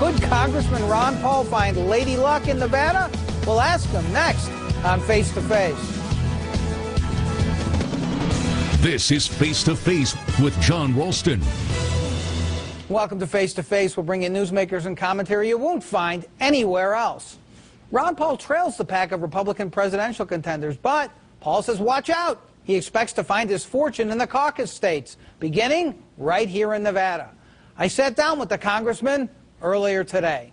Could Congressman Ron Paul find Lady Luck in Nevada? We'll ask him next on Face to Face. This is Face to Face with Jon Ralston. Welcome to Face to Face. We'll bring you newsmakers and commentary you won't find anywhere else. Ron Paul trails the pack of Republican presidential contenders, but Paul says watch out. He expects to find his fortune in the caucus states, beginning right here in Nevada. I sat down with the congressman earlier today.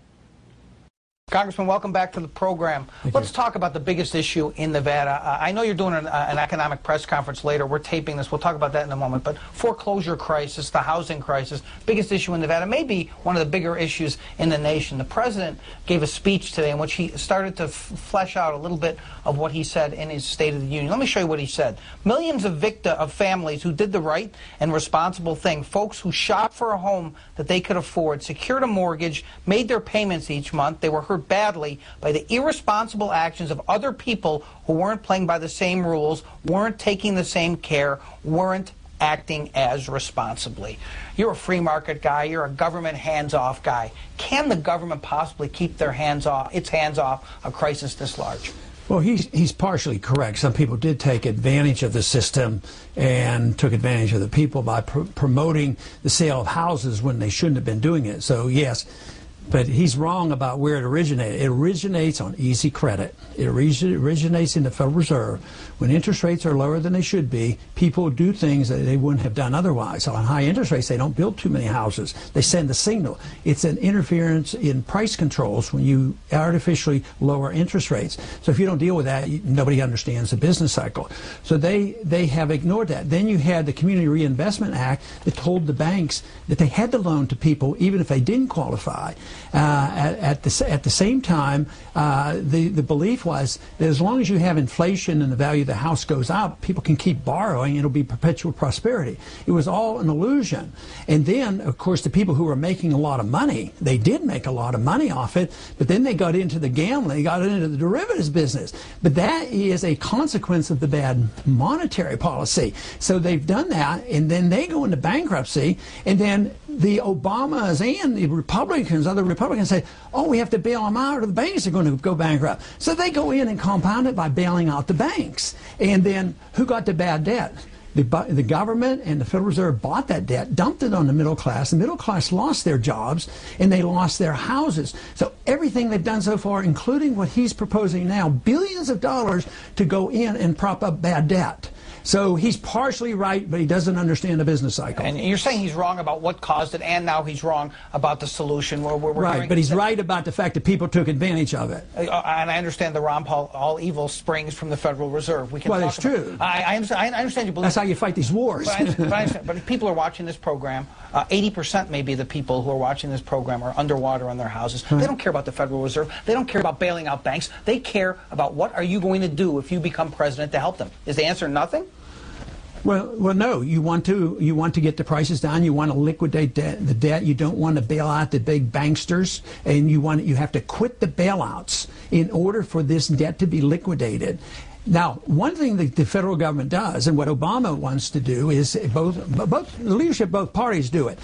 Congressman, welcome back to the program. Thank Let's you. talk about the biggest issue in Nevada. Uh, I know you're doing an, uh, an economic press conference later. We're taping this. We'll talk about that in a moment. But foreclosure crisis, the housing crisis, biggest issue in Nevada, maybe one of the bigger issues in the nation. The president gave a speech today in which he started to f- flesh out a little bit of what he said in his State of the Union. Let me show you what he said. Millions of victims of families who did the right and responsible thing, folks who shopped for a home that they could afford, secured a mortgage, made their payments each month. They were hurt badly by the irresponsible actions of other people who weren't playing by the same rules, weren't taking the same care, weren't acting as responsibly. You're a free market guy, you're a government hands-off guy. Can the government possibly keep their hands off its hands off a crisis this large? Well, he's, he's partially correct. Some people did take advantage of the system and took advantage of the people by pr- promoting the sale of houses when they shouldn't have been doing it. So, yes, but he's wrong about where it originated. It originates on easy credit. It originates in the Federal Reserve. When interest rates are lower than they should be, people do things that they wouldn't have done otherwise. So On high interest rates, they don't build too many houses. They send a signal. It's an interference in price controls when you artificially lower interest rates. So if you don't deal with that, nobody understands the business cycle. So they, they have ignored that. Then you had the Community Reinvestment Act that told the banks that they had to loan to people even if they didn't qualify. Uh, at, at, the, at the same time, uh, the, the belief was that as long as you have inflation and the value of the house goes up, people can keep borrowing it'll be perpetual prosperity. It was all an illusion. And then, of course, the people who were making a lot of money, they did make a lot of money off it, but then they got into the gambling, they got into the derivatives business. But that is a consequence of the bad monetary policy. So they've done that, and then they go into bankruptcy, and then the Obamas and the Republicans, other Republicans say, oh, we have to bail them out or the banks are going to go bankrupt. So they go in and compound it by bailing out the banks. And then who got the bad debt? The, the government and the Federal Reserve bought that debt, dumped it on the middle class. The middle class lost their jobs and they lost their houses. So everything they've done so far, including what he's proposing now, billions of dollars to go in and prop up bad debt. So he's partially right, but he doesn't understand the business cycle. And you're saying he's wrong about what caused it, and now he's wrong about the solution. Where we're, right, but he's right about the fact that people took advantage of it. Uh, and I understand the Ron Paul all evil springs from the Federal Reserve. We can Well, about- true. I, I, understand, I understand you believe. That's how you fight these wars. But, but, but people are watching this program, uh, 80% maybe of the people who are watching this program are underwater on their houses. They don't care about the Federal Reserve. They don't care about bailing out banks. They care about what are you going to do if you become president to help them. Is the answer nothing? Well, well, no. You want to you want to get the prices down. You want to liquidate debt, the debt. You don't want to bail out the big banksters, and you want you have to quit the bailouts in order for this debt to be liquidated. Now, one thing that the federal government does, and what Obama wants to do, is both both the leadership, both parties do it.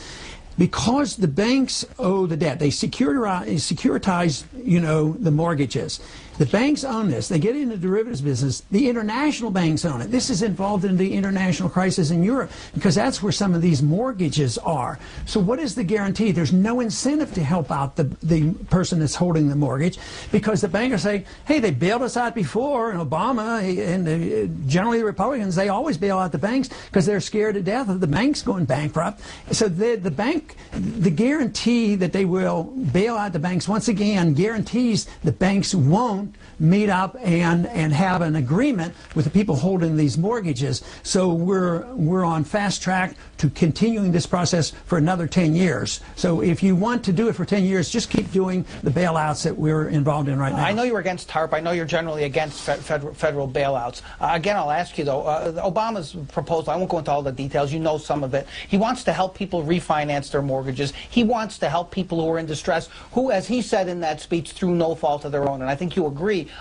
Because the banks owe the debt, they securitize, securitize, you know, the mortgages. The banks own this. They get in the derivatives business. The international banks own it. This is involved in the international crisis in Europe because that's where some of these mortgages are. So what is the guarantee? There's no incentive to help out the, the person that's holding the mortgage because the bankers say, hey, they bailed us out before, and Obama and uh, generally the Republicans, they always bail out the banks because they're scared to death of the banks going bankrupt. So the, the bank, the guarantee that they will bail out the banks, once again, guarantees the banks won't meet up and, and have an agreement with the people holding these mortgages. So we're, we're on fast track to continuing this process for another 10 years. So if you want to do it for 10 years, just keep doing the bailouts that we're involved in right now. I know you're against TARP. I know you're generally against fe- federal, federal bailouts. Uh, again, I'll ask you, though, uh, Obama's proposal, I won't go into all the details. You know some of it. He wants to help people refinance their mortgages. He wants to help people who are in distress, who, as he said in that speech, through no fault of their own. And I think you agree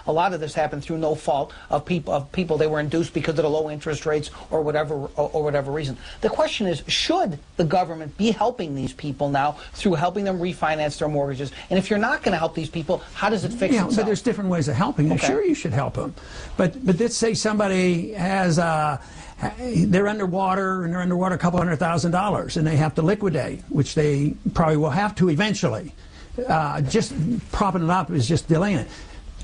a lot of this happened through no fault of people of people they were induced because of the low interest rates or whatever or, or whatever reason. The question is, should the government be helping these people now through helping them refinance their mortgages? And if you're not going to help these people, how does it fix Yeah, itself? but there's different ways of helping. And Okay. Sure, you should help them. But but let's say somebody has uh, they're underwater and they're underwater a couple hundred thousand dollars and they have to liquidate, which they probably will have to eventually. Uh, just propping it up is just delaying it.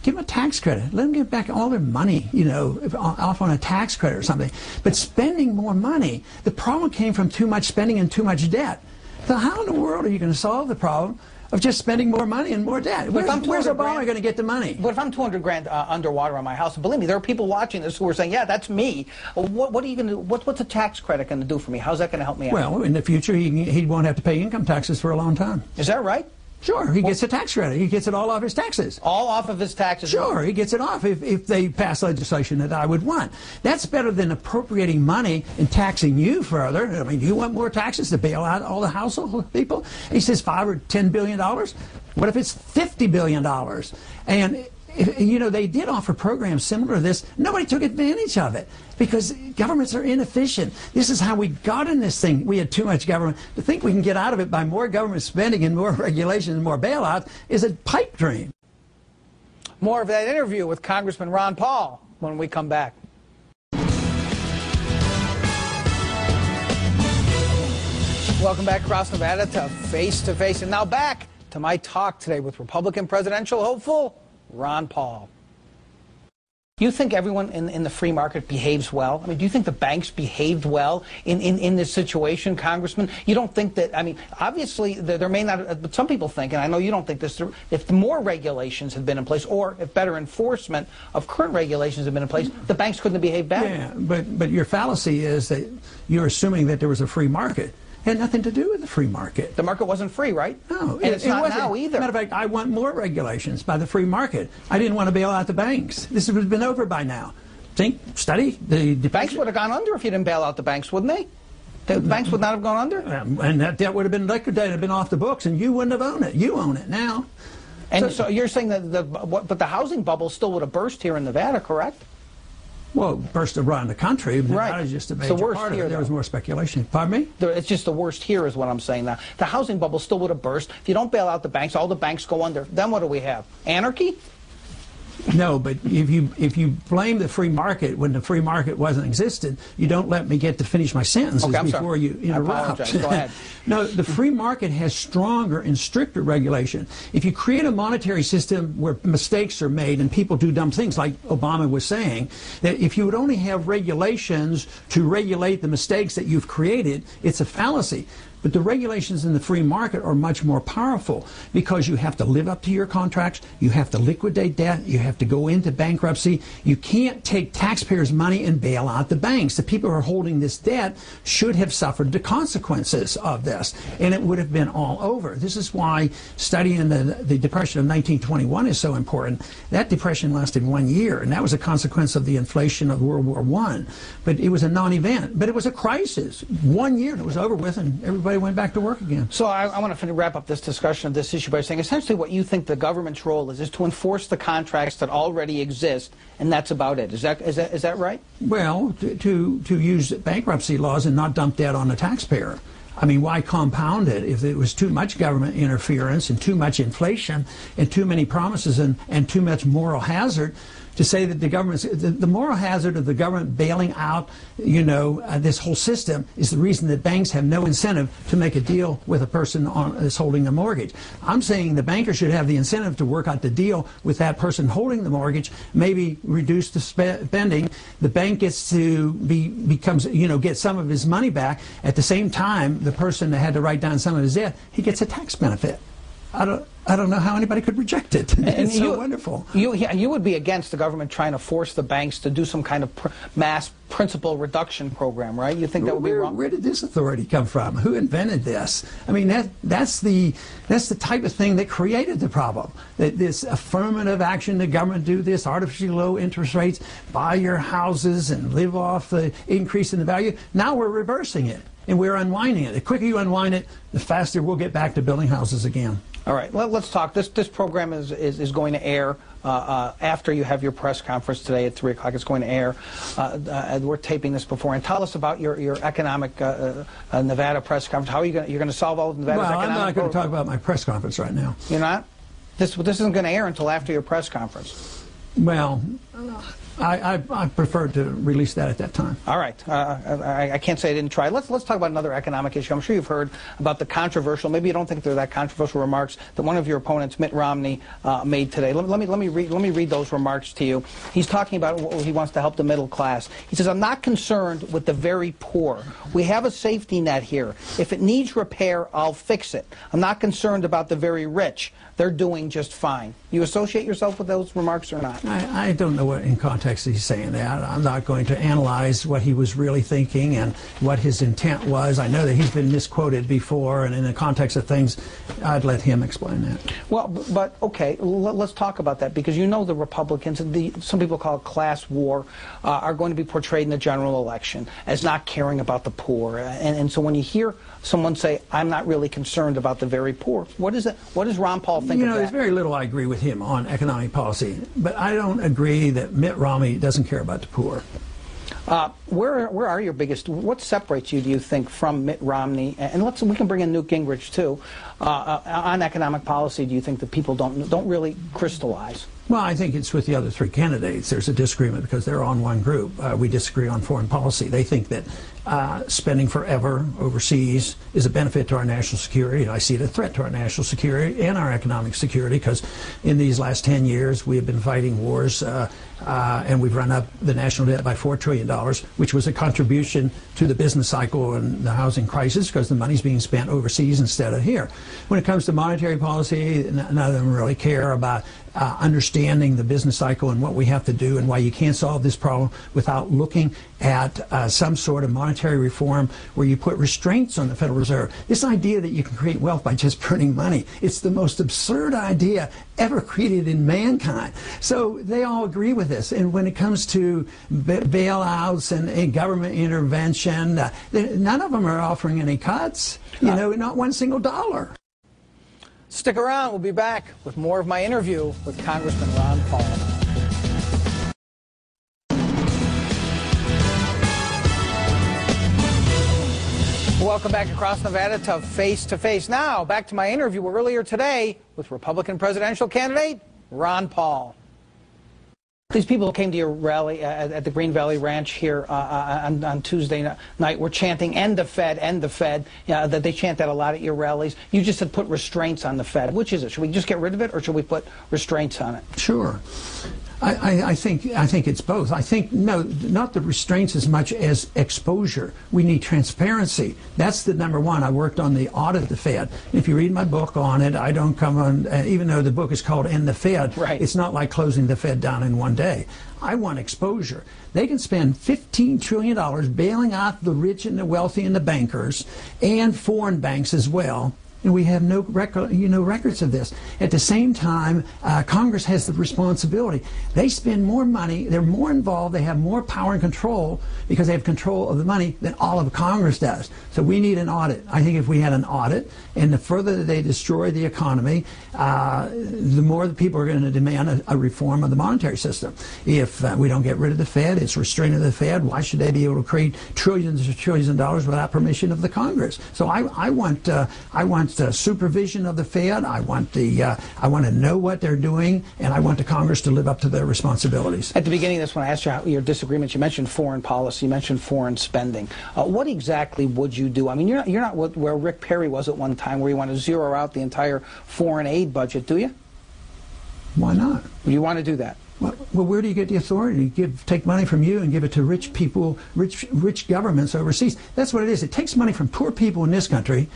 Give them a tax credit. Let them get back all their money, you know, if- off on a tax credit or something. But spending more money, the problem came from too much spending and too much debt. So how in the world are you going to solve the problem of just spending more money and more debt? Where's, where's Obama going to get the money? But if I'm 200 grand uh, underwater on my house, and believe me, there are people watching this who are saying, "Yeah, that's me." What, what are you going to? What, what's a tax credit going to do for me? How's that going to help me out? Well, in the future, he, he won't have to pay income taxes for a long time. is that right? Sure, he gets a tax credit. He gets it all off his taxes. All off of his taxes. Sure, he gets it off if, if they pass legislation that I would want. That's better than appropriating money and taxing you further. I mean, do you want more taxes to bail out all the household people? He says five or ten billion dollars. What if it's fifty billion dollars? And you know they did offer programs similar to this. Nobody took advantage of it because governments are inefficient. This is how we got in this thing. We had too much government. To think we can get out of it by more government spending and more regulation and more bailout is a pipe dream. More of that interview with Congressman Ron Paul when we come back. Welcome back across Nevada to Face to Face. And now back to my talk today with Republican presidential hopeful Ron Paul. You think everyone in, in the free market behaves well? I mean, do you think the banks behaved well in, in, in this situation, Congressman? You don't think that, I mean, obviously there, there may not, uh, but some people think, and I know you don't think this, if more regulations had been in place or if better enforcement of current regulations had been in place, the banks couldn't have behaved better. Yeah, but but your fallacy is that you're assuming that there was a free market. It had nothing to do with the free market. The market wasn't free, right? No, and it- it's it not wasn't. now either. Matter of fact, I want more regulations by the free market. I didn't want to bail out the banks. This would have been over by now. Think, study the, the banks would have gone under if you didn't bail out the banks, wouldn't they? The banks would not have gone under. Um, and that debt would have been liquidated, been off the books, and you wouldn't have owned it. You own it now. And So- so, you're saying that the what, but the housing bubble still would have burst here in Nevada, correct? Well, burst around the country. but Right. Is just a major the worst part of here, it. There was more speculation. Pardon me? The- It's just the worst here, is what I'm saying now. The housing bubble still would have burst if you don't bail out the banks. All the banks go under. Then what do we have? Anarchy? No, but if you if you blame the free market when the free market wasn't existed, you don't let me get to finish my sentences Okay, before sorry. you interrupt. apologize. Go ahead. no, the free market has stronger and stricter regulation. If you create a monetary system where mistakes are made and people do dumb things, like Obama was saying, that if you would only have regulations to regulate the mistakes that you've created, it's a fallacy. But the regulations in the free market are much more powerful because you have to live up to your contracts, you have to liquidate debt, you have to go into bankruptcy. You can't take taxpayers' money and bail out the banks. The people who are holding this debt should have suffered the consequences of this, and it would have been all over. This is why studying the, the Depression of 1921 is so important. That depression lasted one year, and that was a consequence of the inflation of World War I. But it was a non-event. But it was a crisis. One year, and it was over with, and everybody went back to work again. So I, I want to wrap up this discussion of this issue by saying essentially what you think the government's role is is to enforce the contracts that already exist, and that's about it. Is that is that is that right? Well, to, to, to use bankruptcy laws and not dump debt on the taxpayer. I mean, why compound it if it was too much government interference and too much inflation and too many promises and, and too much moral hazard to say that the government, the, the moral hazard of the government bailing out, you know, uh, this whole system is the reason that banks have no incentive to make a deal with a person on, that's holding a mortgage. I'm saying the banker should have the incentive to work out the deal with that person holding the mortgage, maybe reduce the spending. The bank gets to be becomes, you know, get some of his money back. At the same time, the person that had to write down some of his debt, he gets a tax benefit. I don't, I don't know how anybody could reject it. it's so you, wonderful. You, yeah, you would be against the government trying to force the banks to do some kind of pr- mass principal reduction program, right? You think that would be wrong? where did this authority come from? Who invented this? I mean, that, that's, the, that's the type of thing that created the problem. That this affirmative action, the government do this, artificially low interest rates, buy your houses and live off the increase in the value. Now we're reversing it and we're unwinding it. The quicker you unwind it, the faster we'll get back to building houses again. All right, Well let, us talk. This this program is, is, is going to air uh, uh, after you have your press conference today at 3 o'clock. It's going to air. Uh, uh, we're taping this before. And tell us about your, your economic uh, uh, Nevada press conference. How are you going you're going to solve all of Nevada's Well, I'm not going to talk about my press conference right now. You're not? This, this isn't going to air until after your press conference. Well, I, I, I prefer to release that at that time. All right. Uh, I, I can't say I didn't try. Let's let's talk about another economic issue. I'm sure you've heard about the controversial. Maybe you don't think they're that controversial remarks that one of your opponents, Mitt Romney, uh, made today. Let, let me let me read let me read those remarks to you. He's talking about what he wants to help the middle class. He says, "I'm not concerned with the very poor. We have a safety net here. If it needs repair, I'll fix it. I'm not concerned about the very rich. They're doing just fine." You associate yourself with those remarks or not? I, I don't know what in context he's saying that. I'm not going to analyze what he was really thinking and what his intent was. I know that he's been misquoted before, and in the context of things, I'd let him explain that. Well, but okay, let's talk about that because you know the Republicans, the some people call it class war, uh, are going to be portrayed in the general election as not caring about the poor, and, and so when you hear someone say, "I'm not really concerned about the very poor," what is it? What does Ron Paul think You know, there's very little I agree with him on economic policy, but I don't agree that Mitt Romney doesn't care about the poor. Uh, where where are your biggest? What separates you, do you think, from Mitt Romney? And let's we can bring in Newt Gingrich too. Uh, uh, on economic policy, do you think that people don't don't really crystallize? Well, I think it's with the other three candidates. There's a disagreement because they're on one group. Uh, we disagree on foreign policy. They think that uh, spending forever overseas is a benefit to our national security. I see it a threat to our national security and our economic security because in these last 10 years we have been fighting wars uh, uh, and we've run up the national debt by $4 trillion, which was a contribution to the business cycle and the housing crisis because the money's being spent overseas instead of here. When it comes to monetary policy, none of them really care about uh, understanding the business cycle and what we have to do and why you can't solve this problem without looking at uh, some sort of monetary reform where you put restraints on the Federal Reserve. This idea that you can create wealth by just printing money, it's the most absurd idea ever created in mankind. So they all agree with this. And when it comes to ba- bailouts and, and government intervention, uh, none of them are offering any cuts. You know, not one single dollar. Stick around. We'll be back with more of my interview with Congressman Ron Paul. Welcome back across Nevada to Face to Face. Now, back to my interview earlier today with Republican presidential candidate Ron Paul. These people who came to your rally uh, at the Green Valley Ranch here uh, uh, on, Tuesday night were chanting "End the Fed, end the Fed." That they chant that a lot at your rallies. You just said put restraints on the Fed. Which is it? Should we just get rid of it, or should we put restraints on it? Sure. I, I, I think I think it's both. I think no, not the restraints as much as exposure. We need transparency. That's the number one. I worked on the audit of the Fed. If you read my book on it, I don't come on. Uh, even though the book is called "End the Fed," Right. it's not like closing the Fed down in one day. I want exposure. They can spend $15 trillion bailing out the rich and the wealthy and the bankers and foreign banks as well. And we have no record, you know, records of this. At the same time, uh, Congress has the responsibility. They spend more money, they're more involved, they have more power and control because they have control of the money than all of Congress does. So we need an audit. I think if we had an audit, and the further that they destroy the economy, uh, the more the people are going to demand a, a reform of the monetary system. If uh, we don't get rid of the Fed, it's restraining the Fed. Why should they be able to create trillions and trillions of dollars without permission of the Congress? So I, I want uh, I want uh, supervision of the Fed. I want the uh, I want to know what they're doing, and I want the Congress to live up to their responsibilities. At the beginning of this, when I asked you how, your disagreements, you mentioned foreign policy, you mentioned foreign spending. Uh, what exactly would you do? I mean, you're not, you're not what, where Rick Perry was at one time, where you want to zero out the entire foreign aid budget, do you? Why not? Do you want to do that? Well, well, where do you get the authority? to give, take money from you and give it to rich people, rich, rich governments overseas. That's what it is. It takes money from poor people in this country,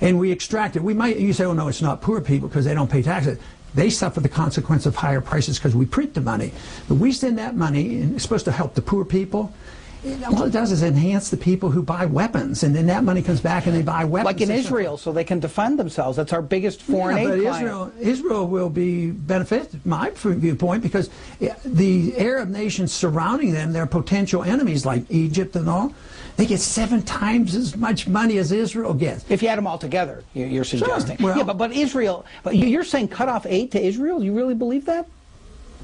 and we extract it. We might, you say, oh no, it's not poor people because they don't pay taxes. They suffer the consequence of higher prices because we print the money. But we send that money, and it's supposed to help the poor people. All it does is enhance the people who buy weapons, and then that money comes back and they buy weapons. Like in Israel, so they can defend themselves. That's our biggest foreign yeah, aid but client. Israel, Israel will be benefit, my viewpoint, because the Arab nations surrounding them, their potential enemies like Egypt and all, they get seven times as much money as Israel gets. If you add them all together, you- you're suggesting. Well- yeah, but, but Israel, but you- you're saying cut off aid to Israel? You really believe that?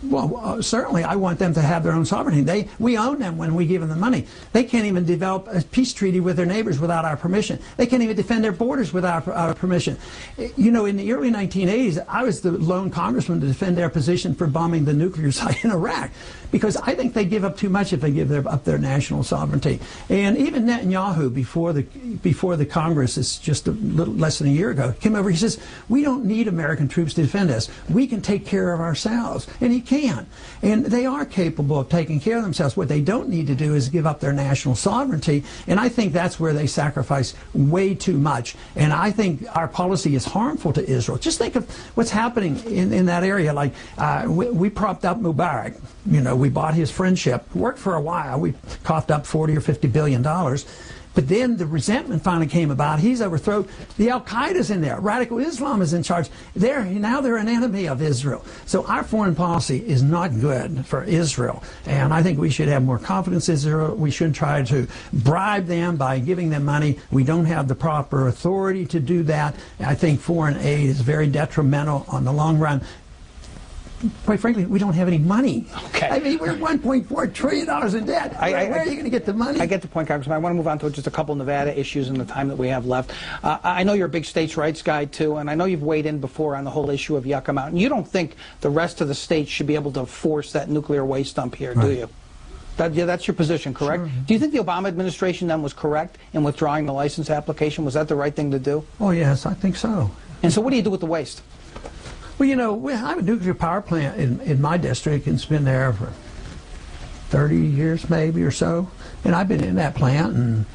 Well, uh, certainly, I want them to have their own sovereignty. They, we own them when we give them the money. They can't even develop a peace treaty with their neighbors without our permission. They can't even defend their borders without our, our permission. You know, in the early 1980s, I was the lone congressman to defend their position for bombing the nuclear site in Iraq because I think they give up too much if they give their, up their national sovereignty. And even Netanyahu, before the before the Congress, it's just a little less than a year ago, came over. He says, "We don't need American troops to defend us. We can take care of ourselves," and he can. And they are capable of taking care of themselves. What they don't need to do is give up their national sovereignty. And I think that's where they sacrifice way too much. And I think our policy is harmful to Israel. Just think of what's happening in, in that area. Like uh, we, we propped up Mubarak. You know, we bought his friendship. Worked for a while. We coughed up 40 or 50 billion dollars. But then the resentment finally came about. He's overthrown. The Al Qaeda's in there. Radical Islam is in charge. They're, now they're an enemy of Israel. So our foreign policy is not good for Israel. And I think we should have more confidence in Israel. We shouldn't try to bribe them by giving them money. We don't have the proper authority to do that. I think foreign aid is very detrimental on the long run quite frankly, we don't have any money. Okay. I mean, we're 1.4 trillion dollars in debt. I- where, I- where are you going to get the money? I get the point, Congressman. I want to move on to just a couple Nevada issues in the time that we have left. Uh, I know you're a big states' rights guy, too, and I know you've weighed in before on the whole issue of Yucca Mountain. You don't think the rest of the states should be able to force that nuclear waste dump here, do you? That, yeah, that's your position, correct? Do you think the Obama administration then was correct in withdrawing the license application? Was that the right thing to do? Oh yes, I think so. And so what do you do with the waste? Well, you know, we have a nuclear power plant in, in my district, and it's been there for 30 years maybe or so. And I've been in that plant, and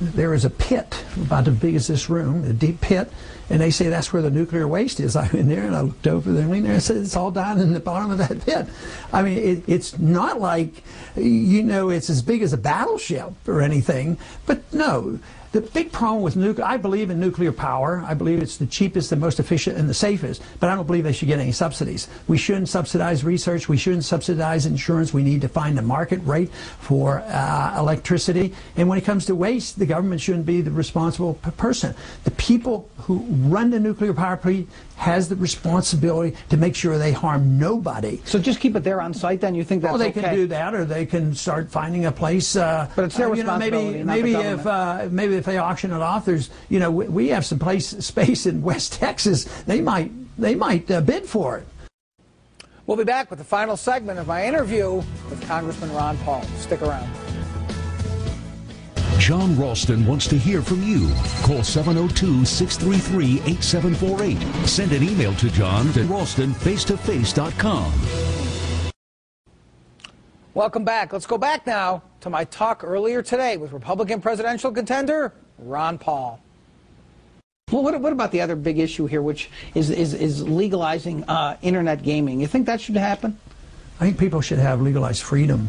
there is a pit about as big as this room, a deep pit, and they say that's where the nuclear waste is. I went in there and I looked over there and I said it's all down in the bottom of that pit. I mean, it, it's not like, you know, it's as big as a battleship or anything, but no. The big problem with nuclear, I believe in nuclear power. I believe it's the cheapest, the most efficient, and the safest. But I don't believe they should get any subsidies. We shouldn't subsidize research. We shouldn't subsidize insurance. We need to find a market rate for uh, electricity. And when it comes to waste, the government shouldn't be the responsible person. The people who run the nuclear power plant has the responsibility to make sure they harm nobody. So just keep it there on site then? You think that's Well, they okay? can do that, or they can start finding a place. Uh, But it's their uh, you know, responsibility, maybe, the maybe if uh, maybe if they auction it off, there's you know we, we have some place space in West Texas. They might they might uh, bid for it. We'll be back with the final segment of my interview with Congressman Ron Paul. Stick around. Jon Ralston wants to hear from you. Call 702 633 8748. Send an email to John at ralstonfacetoface.com. Welcome back. Let's go back now to my talk earlier today with Republican presidential contender Ron Paul. Well, what, what about the other big issue here, which is, is, is legalizing uh, internet gaming? You think that should happen? I think people should have legalized freedom.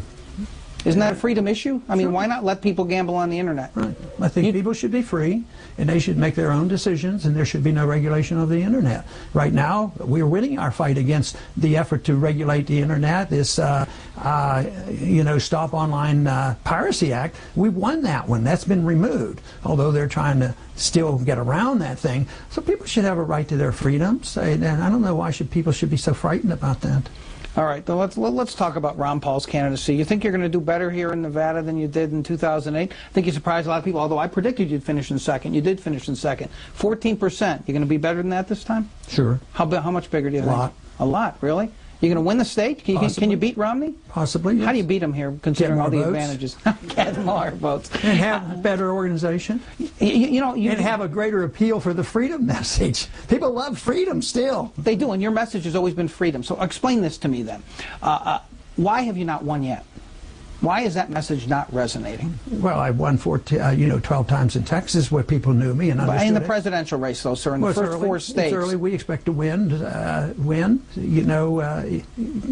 Isn't that a freedom issue? I mean, why not let people gamble on the internet? Right. I think people should be free, and they should make their own decisions, and there should be no regulation of the internet. Right now, we're winning our fight against the effort to regulate the internet. This, uh, uh, you know, Stop Online uh, Piracy Act. We won that one. That's been removed, although they're trying to still get around that thing. So people should have a right to their freedoms, and I don't know why should people should be so frightened about that. All right, then let's let- let's talk about Ron Paul's candidacy. You think you're going to do better here in Nevada than you did in 2008? I think you surprised a lot of people. Although I predicted you'd finish in second, you did finish in second. 14 percent. You're going to be better than that this time? Sure. How how much bigger do you A think? A lot. A lot, really. You're going to win the state? Can you, can you beat Romney? Possibly. How do you beat him here, considering all the votes. advantages? Get more votes. And have better organization. You, you know, you, and have a greater appeal for the freedom message. People love freedom still. they do, and your message has always been freedom. So explain this to me then. Uh, uh, why have you not won yet? Why is that message not resonating? Well, I won 14, uh, you know, 12 times in Texas where people knew me and But understood in the it. presidential race, though, sir, in Well, the first early. four states. early. We expect to win, uh, win, you know, uh,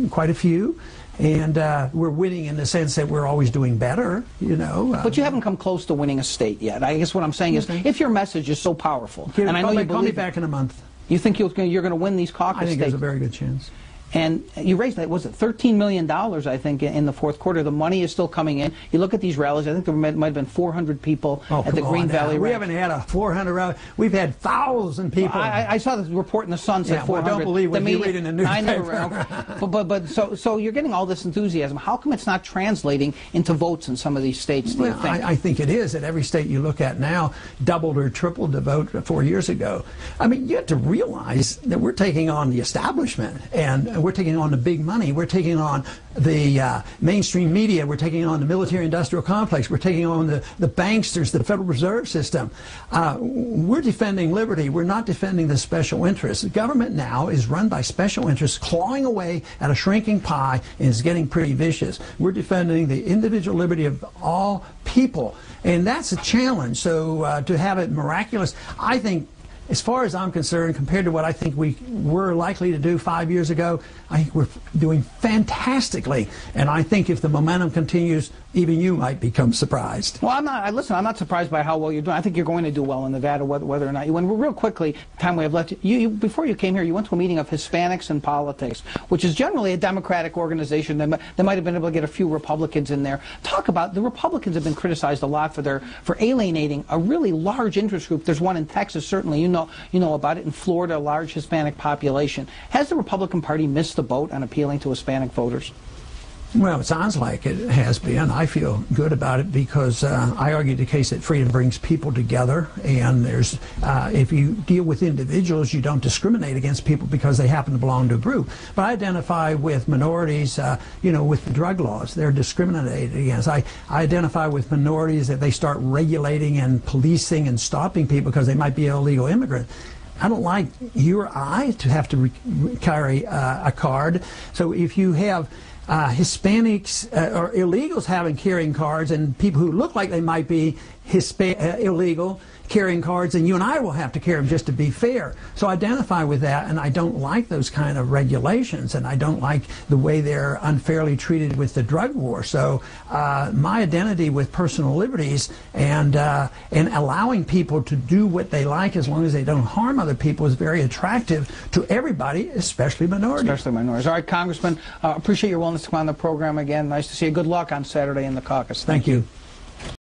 quite a few. And uh, we're winning in the sense that we're always doing better, you know. Uh, But you haven't come close to winning a state yet. I guess what I'm saying is, if your message is so powerful, Give- and I know you me, call me back in a month. you think you're going to win these caucus I think states. there's a very good chance. And you raised that, was it $13 million, I think, in the fourth quarter. The money is still coming in. You look at these rallies, I think there might, might have been 400 people Oh, at the Green on now. Valley We haven't had a 400 rally. We've had thousand people. I, I- saw the report in the Sun said Yeah, well, 400. don't believe what The you media- read in the I never newspaper. but, but, but so, so you're getting all this enthusiasm. How come it's not translating into votes in some of these states, do you think? I, I think it is. At every state you look at now, doubled or tripled the vote four years ago. I mean, you have to realize that we're taking on the establishment and uh, we're taking on the big money. We're taking on the uh, mainstream media. We're taking on the military-industrial complex. We're taking on the, the banksters, the Federal Reserve System. Uh, we're defending liberty. We're not defending the special interests. The government now is run by special interests clawing away at a shrinking pie and is getting pretty vicious. We're defending the individual liberty of all people. And that's a challenge. So uh, to have it miraculous, I think as far as I'm concerned, compared to what I think we were likely to do five years ago, I think we're doing fantastically. And I think if the momentum continues, even you might become surprised. Well, I'm not. I, listen, I'm not surprised by how well you're doing. I think you're going to do well in Nevada, whether, whether or not you win. Real quickly, time we have left. You, you before you came here, you went to a meeting of Hispanics in politics, which is generally a Democratic organization. They, they might have been able to get a few Republicans in there. Talk about the Republicans have been criticized a lot for their for alienating a really large interest group. There's one in Texas, certainly. You know you know about it. In Florida, a large Hispanic population. Has the Republican Party missed the boat on appealing to Hispanic voters? Well, it sounds like it has been. I feel good about it because uh, I argue the case that freedom brings people together, and there's uh, if you deal with individuals, you don't discriminate against people because they happen to belong to a group. But I identify with minorities, uh, you know, with the drug laws. They're discriminated against. I, I identify with minorities that they start regulating and policing and stopping people because they might be illegal immigrants. I don't like you or I to have to carry uh, a card. So if you have uh, Hispanics uh, or illegals having carrying cards and people who look like they might be Hispa- uh, illegal carrying cards, and you and I will have to carry them just to be fair. So I identify with that, and I don't like those kind of regulations, and I don't like the way they're unfairly treated with the drug war. So uh, my identity with personal liberties and uh, and allowing people to do what they like as long as they don't harm other people is very attractive to everybody, especially minorities. especially minorities. All right, Congressman, uh, appreciate your willingness to come on the program again. Nice to see you. Good luck on Saturday in the caucus. Thank you.